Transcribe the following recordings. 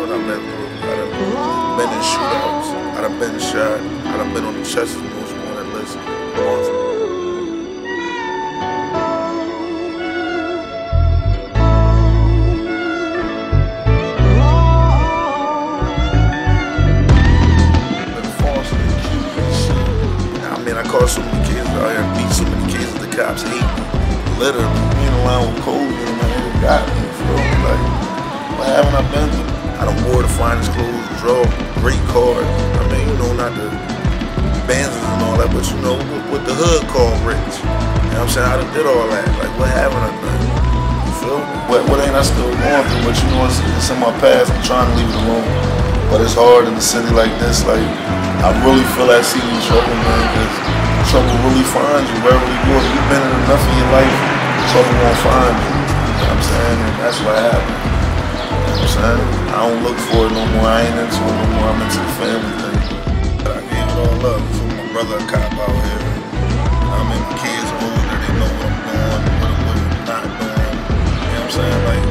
haven't I lived through? I done been in shootouts. I done been shot. I done been on the chest of more than less. I mean, I caught so many kids out here, beat so many kids that the cops hate. Literally, being around with cold, you know, got me, bro. Like, what haven't I been through? Finest clothes, drove great cars. I mean, you know, not the Benzes and all that, but you know, what, what the hood called rich. You know what I'm saying? I done did all that. Like, what haven't I done? You feel me? What, what ain't I still going through? But you know, it's, it's in my past. I'm trying to leave it alone. But it's hard in a city like this. Like, I really feel that seeing trouble, man, because trouble really finds you wherever you go. If you've been in enough in your life, trouble won't find you. You know what I'm saying? And that's what happened. Saying? I don't look for it no more. I ain't into it no more. I'm into the family thing. But I gave it all up for my brother a cop out here. I mean, my kids older. They know what I'm doing, what I'm, I'm not doing. You know what I'm saying? Like,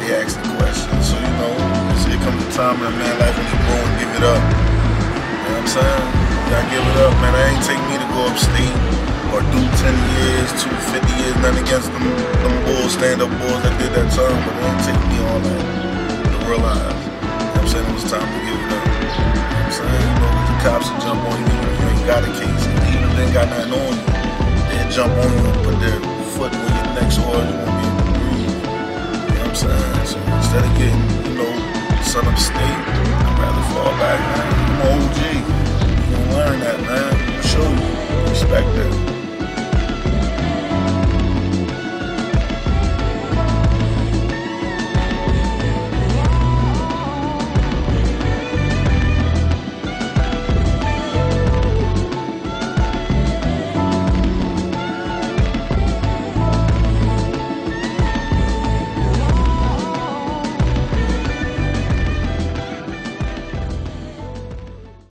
they asking questions. So, you know, it's, it comes a time in a man's life when you grow and give it up. You know what I'm saying? Gotta give it up, man. It ain't take me to go upstate or do 10 years, two, 50 years, nothing against them, them bulls, stand-up bulls that did that time, but it ain't take me all that realize. You know I'm saying? It was time to give it up. You know I'm saying? You know, the cops will jump on you if you ain't got a case. And even if they ain't got nothing on you, they'll jump on you and put their foot on your neck so hard you won't be able to breathe. You know what I'm saying? So instead of getting, you know, set up state, I'd rather fall back, man. I'm an OG. You can learn that, man.